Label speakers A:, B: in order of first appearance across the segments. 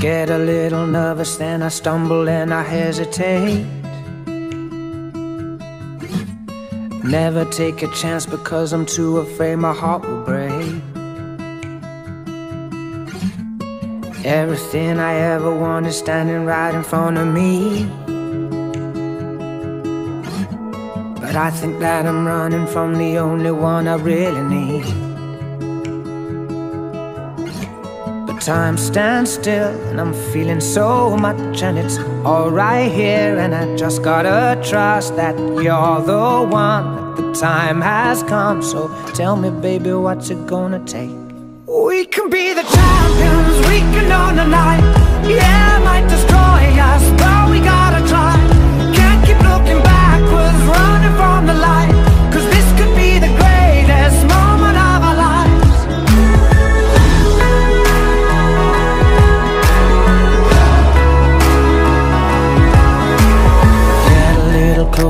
A: Get a little nervous, then I stumble and I hesitate. Never take a chance because I'm too afraid my heart will break. Everything I ever wanted standing right in front of me. But I think that I'm running from the only one I really need. But time stands still and I'm feeling so much and it's all right here and I just gotta trust that you're the one the time has come. So tell me baby what's it gonna take? We can be the champions we can own the night. Yeah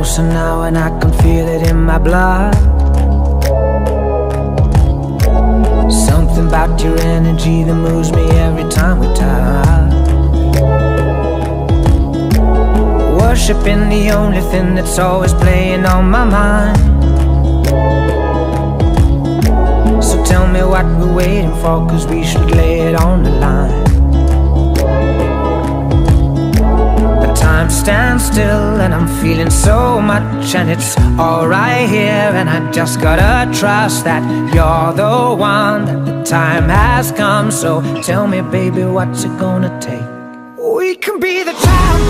A: closer now and I can feel it in my blood. Something about your energy that moves me every time we touch. Worshipping the only thing that's always playing on my mind. So tell me what we're waiting for cause we should lay it on the line time stands still and I'm feeling so much and it's alright here and I just gotta trust that you're the one that the time has come. So tell me baby what's it gonna take? We can be the champions